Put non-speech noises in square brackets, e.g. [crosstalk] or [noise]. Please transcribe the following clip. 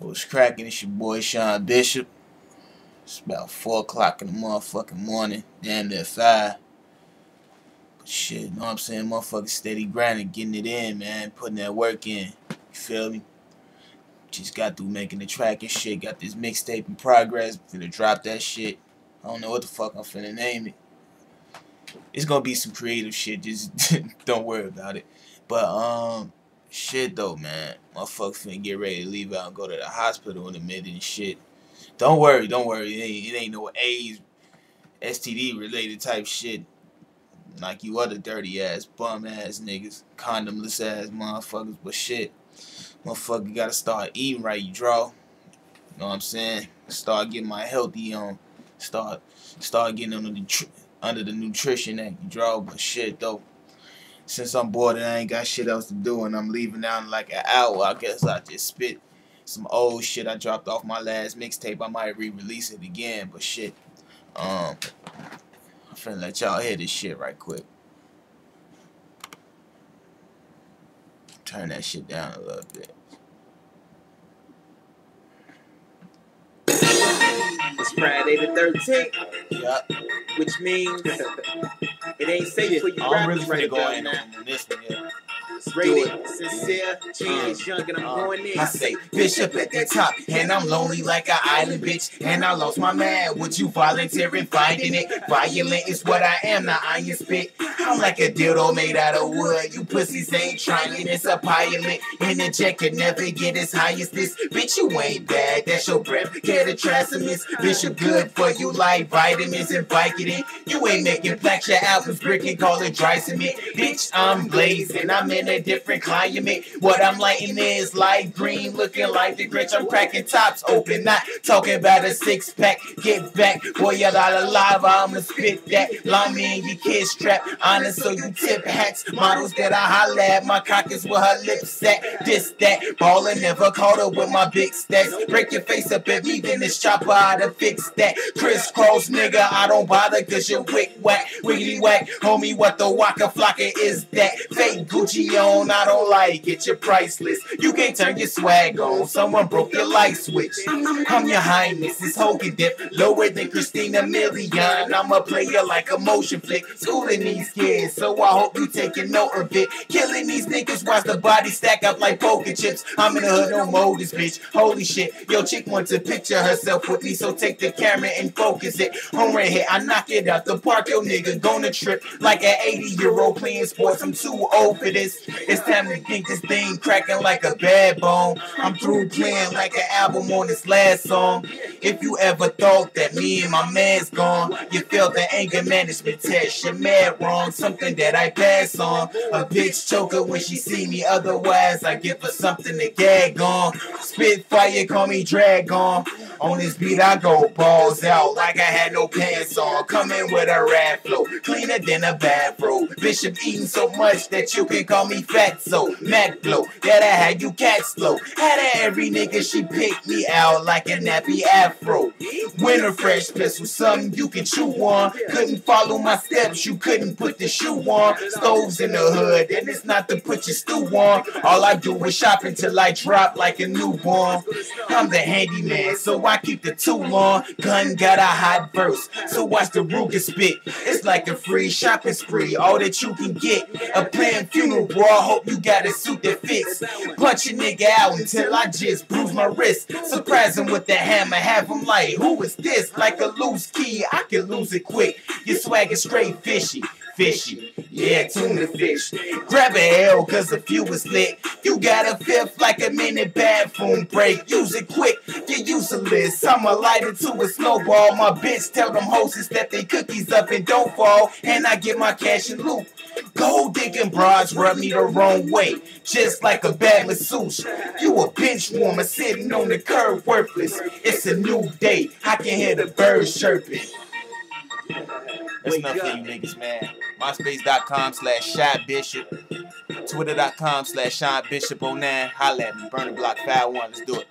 It was cracking. It's your boy Sean Bishop. It's about 4 o'clock in the motherfucking morning. Damn near 5. But shit, know what I'm saying? Motherfucker steady grinding, getting it in, man. Putting that work in. You feel me? Just got through making the track and shit. Got this mixtape in progress. Finna drop that shit. I don't know what the fuck I'm finna name it. It's gonna be some creative shit. Just [laughs] don't worry about it. But, um, shit though, man. Motherfucker finna get ready to leave out and go to the hospital in a minute and shit. Don't worry, don't worry. It ain't, it ain't no AIDS, STD related type shit. Like you other dirty ass, bum ass niggas, condomless ass motherfuckers. But shit, motherfucker gotta start eating right, you draw. You know what I'm saying? Start getting my healthy on. Start, start getting under the under the nutrition that you draw. But shit though, since I'm bored and I ain't got shit else to do and I'm leaving out in like an hour, I guess I just spit some old shit I dropped off my last mixtape. I might re-release it again, but shit. Um, I'm finna let y'all hear this shit right quick. Turn that shit down a little bit. It's Friday the 13th. Yep. Which means [laughs] it ain't safe for you I'm really right finna go in on this one. Rated, sincere, change, young, and I'm Uh, going in. I say Bishop at the top, and I'm lonely like an island bitch, and I lost my man. Would you volunteer in finding it? Violent is what I am, not iron spit. I'm like a dildo made out of wood. You pussies ain't trying, it's a pilot. And the jet could never get as high as this. Bitch, you ain't bad, that's your breath. To try some miss? Bishop good for you like vitamins and Vicodin. You ain't making black your albums brick and call it dry cement. Bitch, I'm blazing, I'm in a different climate. What I'm lighting is light green, looking like the Grinch. I'm cracking tops open, not talking about a six pack. Get back, boy, you got a lava. I'ma spit that. Line me in your kid strap. Honest, so you tip hats. Models that I holla at. My cock is where her lips at. This, that. Ballin' never caught up with my big stacks. Break your face up at me, then this chopper to fix that. Crisscross, nigga, I don't bother cause you wick whack. Wiggly whack. Homie, what the waka flocka is that? Fake Gucci on, I don't like it. You're priceless. You can't turn your swag on. Someone broke your light switch. I'm your highness. It's Hogan Dip. Lower than Christina Milian. I'm a player like a motion flick. Schooling these kids, so I hope you taking note of it. Killing these niggas watch the body stack up like poker chips. I'm in the hood, no this bitch. Holy shit. Yo, chick want to picture herself with me, so take the camera and focus it. Home right here, I knock it out the park. Yo, nigga, gonna trip like an 80 year old playing sports. I'm too old for this. It's time to think this thing cracking like a bad bone. I'm through playing like an album on this last song. If you ever thought that me and my man's gone, you felt the anger management test. You're mad wrong, something that I pass on. A bitch choker when she see me, otherwise I give her something to gag on. Spitfire, call me Dragon. On this beat, I go balls out like I had no pants on. Coming with a rap flow, cleaner than a bathrobe. Bishop eating so much that you can call me fatso. Mac blow, that I had you cat flow. Had her every nigga, she picked me out like a nappy afro. Winter fresh pistol, something you can chew on. Couldn't follow my steps, you couldn't put the shoe on. Stoves in the hood, and it's not to put your stew on. All I do is shop until I drop like a newborn. I'm the handyman, so I keep the tool on. Gun got a hot verse, so watch the Ruger spit. It's like a free shopping spree, all that you can get. A planned funeral, bro. I hope you got a suit that fits. Punch a nigga out until I just bruise my wrist. Surprise him with the hammer, have him like, who is this? Like a loose key, I can lose it quick. Your swag is straight fishy. Fishy, yeah, tuna fish. Grab a L, cause a few is lit. You got a fifth like a minute bathroom break. Use it quick, you're useless. I'ma light it to a snowball. My bitch tell them to step their cookies up and don't fall. And I get my cash and loot. Gold digging broads rub me the wrong way, just like a bad masseuse. You a bench warmer sitting on the curb, worthless. It's a new day. I can hear the birds chirping. That's enough for you niggas, man. MySpace.com slash Shy Bishop. Twitter.com slash Sean Bishop 09. Holla at me. Burner Block 51. Let's do it.